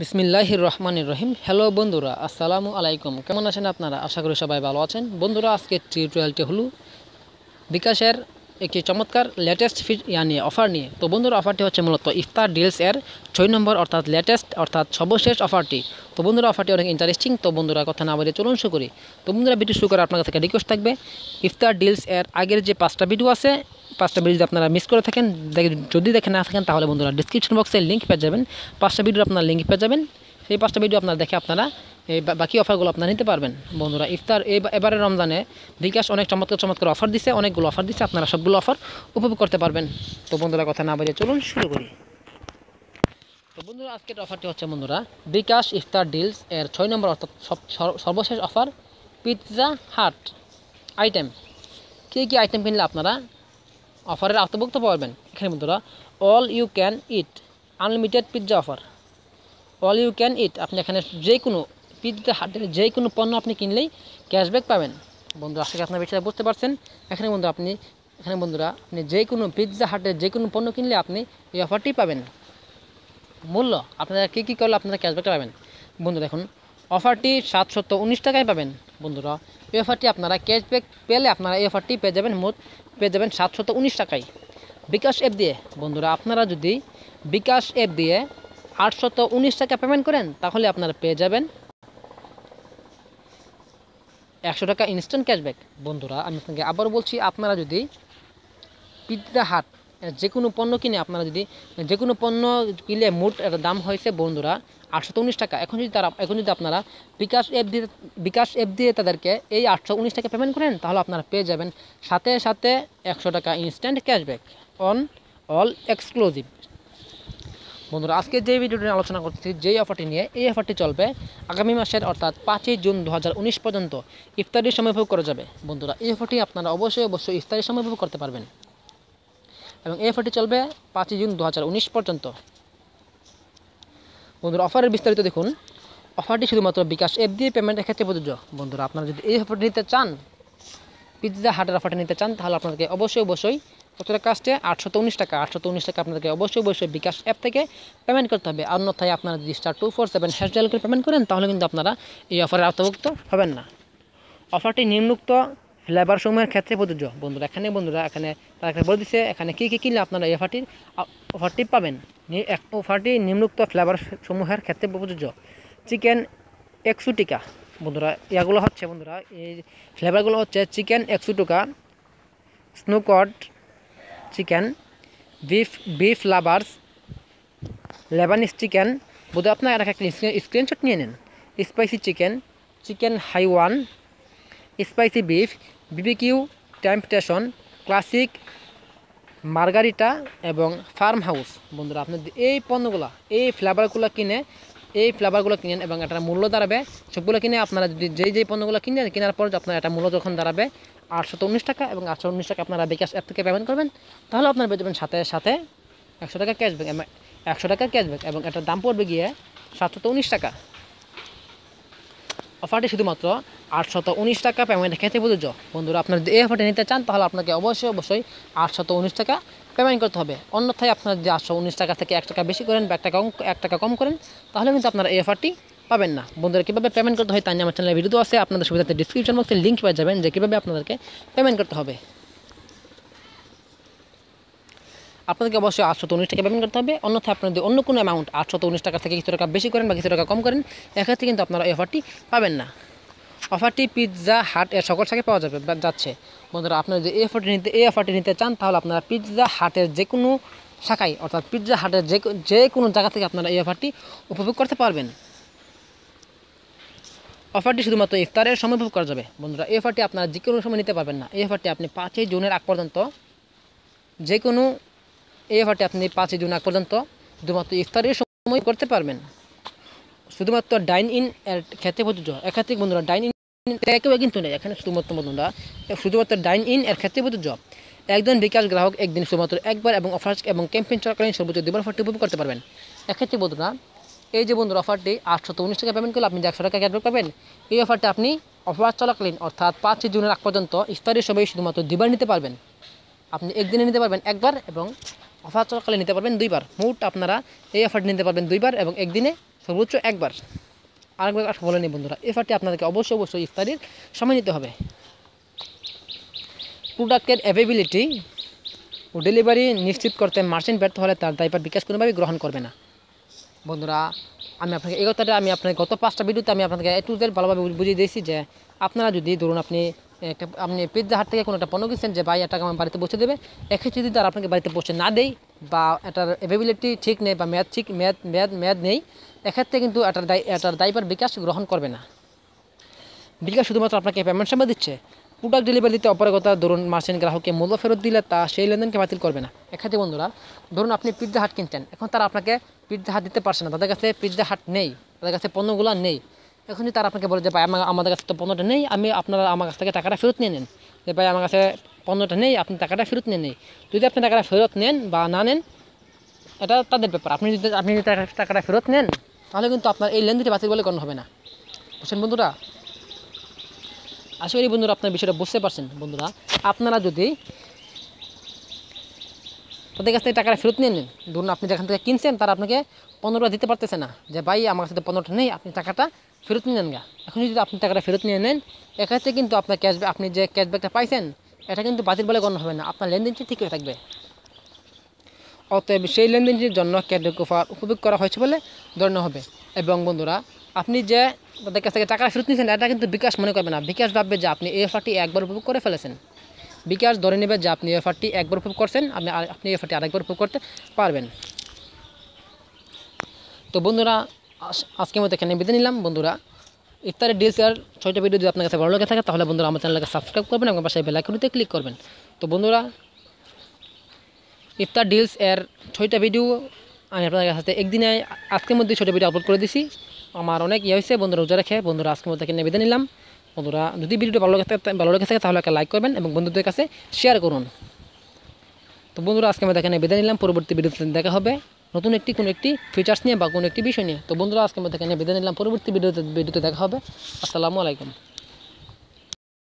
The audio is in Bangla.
বিসমিল্লাহির রহমানির রহিম হ্যালো বন্ধুরা, আসসালামু আলাইকুম। কেমন আছেন আপনারা? আশা করি সবাই ভালো আছেন। বন্ধুরা আজকে টিউটোরিয়ালটি হলো বিকাশের একটি চমৎকার লেটেস্ট ফি ইয়া নিয়ে অফার নিয়ে। তো বন্ধুরা অফারটি হচ্ছে মূলত ইফতার ডিলস এর ছয় নম্বর অর্থাৎ লেটেস্ট অর্থাৎ সর্বশেষ অফারটি তো বন্ধুরা অফারটি অনেক ইন্টারেস্টিং তো বন্ধুরা, কথা না বলে চলুন শুরু করি। তো বন্ধুরা ভিডিও শুরু করে আপনার থেকে রিকোয়েস্ট থাকবে। ইফতার ডিলস এর আগের যে পাঁচটা ভিডিও আছে, পাঁচটা ভিডিও যদি আপনারা মিস করে থাকেন যদি দেখে না থাকেন, তাহলে বন্ধুরা ডিসক্রিপশন বক্সে লিঙ্ক পেয়ে যাবেন। পাঁচটা ভিডিও আপনার লিঙ্ক পেয়ে যাবেন। সেই পাঁচটা ভিডিও আপনারা দেখে আপনারা এই বাকি অফারগুলো আপনারা নিতে পারবেন, বন্ধুরা। ইফতার এই এবারে রমজানে বিকাশ অনেক চমৎকার চমৎকার অফার দিছে, অনেকগুলো অফার দিছে, আপনারা সবগুলো অফার উপভোগ করতে পারবেন। তো বন্ধুরা, কথা না বাজে চলুন, শুরু করি। তো বন্ধুরা, আজকের অফারটি হচ্ছে, বন্ধুরা, বিকাশ ইফতার ডিলস এর ছয় নম্বর অর্থাৎ সর্বশেষ অফার, পিৎজা হাট আইটেম। কী কী আইটেম কিনলে আপনারা অফারের আওতাভুক্ত পারবেন এখানে বন্ধুরা, all you can eat, unlimited pizza offer. All you can eat, আপনি এখানে যে কোনো পিৎজা হাটের যে কোনো পণ্য আপনি কিনলেই ক্যাশব্যাক পাবেন। বন্ধু, আশা করি আপনার বিষয়টা বুঝতে পারছেন। এখানে বন্ধু, আপনি, এখানে বন্ধুরা, আপনি যে কোনো পিৎজা হাটের যে কোনো পণ্য কিনলে আপনি এই অফারটি পাবেন। মূল্য, আপনারা কী কী করলে আপনারা ক্যাশব্যাকটা পাবেন? বন্ধু, দেখুন অফারটি সাতশত উনিশ টাকায় পাবেন। বন্ধুরা, এই অফারটি আপনারা ক্যাশব্যাক পেলে আপনারা এই অফারটি পেয়ে যাবেন মোট, পেয়ে যাবেন সাতশত উনিশ টাকায়। বিকাশ অ্যাপ দিয়ে, বন্ধুরা, আপনারা যদি বিকাশ অ্যাপ দিয়ে আটশত উনিশ টাকা পেমেন্ট করেন, তাহলে আপনারা পেয়ে যাবেন একশো টাকা ইনস্ট্যান্ট ক্যাশব্যাক বন্ধুরা, আমি আপনাকে আবার বলছি, আপনারা যদি পিৎজা হাট যে কোনো পণ্য কিনে, আপনারা যদি যে কোনো পণ্য কিনলে মোট একটা দাম হয়েছে, বন্ধুরা, আটশো উনিশ টাকা। এখন যদি তারা, এখন যদি আপনারা বিকাশ অ্যাপ দিয়ে, বিকাশ অ্যাপ দিয়ে তাদেরকে এই আটশো উনিশ টাকা পেমেন্ট করেন, তাহলে আপনারা পেয়ে যাবেন সাথে সাথে একশো টাকা instant cashback on all exclusive বন্ধুরা, আজকে যে ভিডিওটি আলোচনা করতেছি, যেই অফারটি নিয়ে, এই অফারটি চলবে আগামী মাসের, অর্থাৎ পাঁচই জুন দু হাজার উনিশ পর্যন্ত ইফতারির সময় উপভোগ করা যাবে। বন্ধুরা, এই অফারটি আপনারা অবশ্যই অবশ্যই ইফতারির সময় উপভোগ করতে পারবেন। এবং এই অফারটি চলবে পাঁচই জুন দু হাজার উনিশ পর্যন্ত। বন্ধুরা অফারের বিস্তারিত দেখুন। অফারটি শুধুমাত্র বিকাশ অ্যাপ দিয়ে পেমেন্টের ক্ষেত্রে প্রযোজ্য। বন্ধুরা, আপনারা যদি এই অফারটি নিতে চান পিৎজা হাটের অফারটি নিতে চান, তাহলে আপনাদেরকে অবশ্যই অবশ্যই কত টাকা আসছে আটশো উনিশ টাকা। আটশো উনিশ টাকা আপনাদেরকে অবশ্যই অবশ্যই বিকাশ অ্যাপ থেকে পেমেন্ট করতে হবে। অন্যথায় আপনারা যদি star two four seven hash করে পেমেন্ট করেন, তাহলে কিন্তু আপনারা এই অফারের আওতাভুক্ত হবেন না। অফারটি নিম্নুক্ত ফ্লেভার সমূহের ক্ষেত্রে প্রযোজ্য। বন্ধুরা, এখানে বন্ধুরা, এখানে তারা বলে দিচ্ছে এখানে কী কী কিনলে আপনারা এই অফারটির অফারটি পাবেন। এক- অফারটি নিম্নুক্ত ফ্লেভার সমূহের ক্ষেত্রে প্রযোজ্য। চিকেন একশো টিকা। বন্ধুরা এগুলো হচ্ছে, বন্ধুরা, এই ফ্লেভারগুলো হচ্ছে চিকেন একশো টাকা স্নোকট chicken beef beef lovers Lebanese chicken বোধহয় আপনার একটা স্ক্রিনশট নিয়ে নেন। Spicy chicken chicken Hawaiian spicy beef BBQ temptation classic margherita এবং ফার্ম হাউস বন্ধুরা, আপনার এই পণ্যগুলো, এই ফ্লেভারগুলো কিনে, এই ফ্লেভারগুলো কিনেন এবং একটা মূল্য দাঁড়াবে, সবগুলো কিনে আপনারা যদি যেই যেই পণ্যগুলো কিনেন কেনার পর আপনার একটা মূল্য যখন দাঁড়াবে আটশো উনিশ টাকা এবং আটশো উনিশ টাকা আপনারা বিকাশ অ্যাপ থেকে পেমেন্ট করবেন। তাহলে আপনারা পেয়ে যাবেন সাথে সাথে একশো টাকা ক্যাশব্যাক একশো টাকা ক্যাশব্যাক এবং এটার দাম পড়বে গিয়ে সাতশো উনিশ টাকা। অফারটি শুধুমাত্র আটশত উনিশ টাকা পেমেন্টের ক্ষেত্রে প্রযোজ্য। বন্ধুরা, আপনারা যদি এই অফারটি নিতে চান, তাহলে আপনাকে অবশ্যই অবশ্যই আটশত উনিশ টাকা পেমেন্ট করতে হবে। অন্যথায় আপনারা যদি আটশো উনিশ টাকা থেকে এক টাকা বেশি করেন বা এক টাকা এক টাকা কম করেন, তাহলে কিন্তু আপনারা এই অফারটি পাবেন না। বন্ধুরা, কীভাবে পেমেন্ট করতে হয় তা নিয়ে আমার চ্যানেলে ভিডিও আছে। আপনাদের সুবিধাতে ডিসক্রিপশন বক্সে লিঙ্ক পেয়ে যাবেন যে কীভাবে আপনাদেরকে পেমেন্ট করতে হবে। আপনাদেরকে অবশ্যই আটশো উনিশ টাকা পেমেন্ট করতে হবে। অন্যথায় আপনাদের অন্য কোনো অ্যামাউন্ট আটশো উনিশ টাকা থেকে কিছু টাকা বেশি করেন বা কিছু টাকা কম করেন, এক্ষেত্রে কিন্তু আপনারা এই অফারটি পাবেন না। অফারটি পিৎজা হাট এর সকল শাখায় পাওয়া যাবে যাচ্ছে। বন্ধুরা, আপনারা যদি এই অফারটি নিতে এই অফারটি নিতে চান, তাহলে আপনারা পিৎজা হাটের যে কোনো শাখায়, অর্থাৎ পিৎজা হাটের যে যে কোনো জায়গা থেকে আপনারা এই অফারটি উপভোগ করতে পারবেন। অফারটি শুধুমাত্র ইফতারের সময় উপভোগ করা যাবে। বন্ধুরা, এই অফারটি আপনারা যে কোনো সময় নিতে পারবেন না। এই অফারটি আপনি পাঁচই জুনের আগ পর্যন্ত, যে কোনো এই অফারটি আপনি পাঁচই জুন আগ পর্যন্ত শুধুমাত্র ইফতারের সময় করতে পারবেন। শুধুমাত্র ডাইন ইন এর ক্ষেত্রে প্রযোজ্য। এক্ষেত্রে বন্ধুরা ডাইন ইন কেউ কিন্তু নেই। এখানে শুধুমাত্র বন্ধুরা, শুধুমাত্র ডাইন ইন এর ক্ষেত্রে প্রযোজ্য। একজন বিকাশ গ্রাহক একদিন শুধুমাত্র একবার এবং অফার এবং ক্যাম্পেইন চলাকালীন সর্বোচ্চ দুবার অফারটি উপভোগ করতে পারবেন। এক্ষেত্রে বন্ধুরা এই যে বন্ধুর অফারটি আটশো উনিশ টাকা পেমেন্ট করলে আপনি একশো টাকা ক্যাশব্যাক পাবেন, এই অফারটি আপনি অফার চলাকালীন, অর্থাৎ পাঁচই জুনের আগ পর্যন্ত ইফতারের সময় শুধুমাত্র দুবার নিতে পারবেন। আপনি একদিনে নিতে পারবেন একবার এবং অফার চলাকালীন নিতে পারবেন দুইবার। মোট আপনারা এই অফারটি নিতে পারবেন দুইবার এবং একদিনে সর্বোচ্চ একবার। আরেকবার আর বলে নিই বন্ধুরা এফারটি আপনাদেরকে অবশ্যই অবশ্যই ইফতারির সময় নিতে হবে। প্রোডাক্টের অ্যাভেবিলিটি ও ডেলিভারি নিশ্চিত করতে মার্চেন্ট ব্যর্থ হলে তার দায়ভার বিকাশ কোনোভাবেই গ্রহণ করবে না। বন্ধুরা, আমি আপনাকে এই কথাটা আমি আপনাকে গত পাঁচটা ভিডিওতে আমি আপনাকে এ ভালোভাবে বুঝিয়ে দিয়েছি যে আপনারা যদি ধরুন আপনি একটা, আপনি পিৎজা হাট থেকে কোনো একটা পণ্য কিনছেন যে ভাই এটাকে আমার বাড়িতে পৌঁছে দেবে, এক্ষেত্রে যদি তার আপনাকে বাড়িতে পৌঁছে না দেয় বা এটার অ্যাভেবিলিটি ঠিক নেই বা মেয়াদ ঠিক, মেয়াদ মেয়াদ মেয়াদ নেই, এক্ষেত্রে কিন্তু এটার দায়, এটার দায়ভার বিকাশ গ্রহণ করবে না। বিকাশ শুধুমাত্র আপনাকে পেমেন্ট সেবা দিচ্ছে প্রোডাক্ট ডেলিভারি দিতে অপারগতা ধরুন মার্চেন্ট গ্রাহককে মূল্য ফেরত দিলে তা সেই লেনদেনকে বাতিল করবে না। এক্ষেত্রে বন্ধুরা, ধরুন আপনি পিৎজা হাট কিনতেন, এখন তারা আপনাকে পিৎজা হাট দিতে পারছে না, তাদের কাছে পিৎজা হাট নেই, তাদের কাছে পণ্যগুলো নেই। এখন যদি তারা আপনাকে বলে যে, ভাই, আমা- আমাদের কাছে তো পণ্যটা নেই, আমি আপনারা আমার কাছ থেকে টাকাটা ফেরত নিয়ে নেন। যে, ভাই, আমার কাছে পণ্যটা নেই, আপনি টাকাটা ফেরত নিয়ে নেই যদি আপনি টাকাটা ফেরত নেন বা না নেন, এটা তাদের ব্যাপার। আপনি যদি আপনি যদি টাকাটা ফেরত নেন, তাহলে কিন্তু আপনার এই লেনদেনটি বাতিল বলে গণ্য হবে না। বুঝছেন বন্ধুরা? আশা করি বন্ধুরা আপনার বিষয়টা বুঝতে পারছেন, বন্ধুরা। আপনারা যদি তাদের কাছ থেকে টাকাটা ফেরত নিয়ে নেন, ধরুন আপনি যেখান থেকে কিনছেন, তারা আপনাকে পনেরোটা দিতে পারতেছে না, যে, ভাই, আমার কাছে তো পনেরোটা নেই, আপনি টাকাটা ফেরত নিয়ে নেন গা। এখন যদি আপনি টাকাটা ফেরত নিয়ে নেন, এক্ষেত্রে কিন্তু আপনার ক্যাশব্যাক আপনি যে ক্যাশব্যাকটা পাইছেন, এটা কিন্তু বাতিল বলে গণ্য হবে না। আপনার লেনদেনটি ঠিক হয়ে থাকবে। অতএব সেই লেনদেনটির জন্য ক্যাশব্যাক অফার উপভোগ করা হয়েছে বলে গণ্য হবে। এবং বন্ধুরা আপনি যে তাদের কাছ থেকে টাকা ফেরত নিয়েছেন, এটা কিন্তু বিকাশ মনে করবে না। বিকাশ ভাববে যে আপনি এই অফারটি একবার উপভোগ করে ফেলেছেন। বিকাশ ধরে নেবে যে আপনি এই অফারটি একবার উপভোগ করছেন, আপনি আপনি এই অফারটি আরেকবার উপভোগ করতে পারবেন। তো বন্ধুরা, আজ- আজকের মতো এখানে বেঁধে নিলাম। বন্ধুরা, ইফতারের ডিলস আর ছয়টা ভিডিও যদি আপনার কাছে ভালো লেগে থাকে, তাহলে বন্ধুরা আমার চ্যানেলকে সাবস্ক্রাইব করবেন এবং পাশে বেল আইকনটিতে ক্লিক করবেন। তো বন্ধুরা, ইফতার ডিলস এর ছয়টা ভিডিও আমি আপনাদের কাছে একদিনে আজকের মধ্যে ছয়টা ভিডিও আপলোড করে দিছি। আমার অনেক ইয়ে হয়েছে, বন্ধুরা রোজা রেখে, বন্ধুরা আজকে মধ্যে বেঁধে নিলাম। বন্ধুরা, যদি ভিডিওটা ভালো লাগে ভালো লেগে থাকে, তাহলে একটা লাইক করবেন এবং বন্ধুদের কাছে শেয়ার করুন। তো বন্ধুরা আজকে আমরা এখানে বেঁধে নিলাম। পরবর্তী ভিডিওতে দেখা হবে নতুন একটি, কোনো একটি ফিচার্স নিয়ে বা কোনো একটি বিষয় নিয়ে। তো বন্ধুরা আজকে আমরা এখানে বেঁধে নিলাম। পরবর্তী ভিডিওতে ভিডিওতে দেখা হবে। আসসালামু আলাইকুম।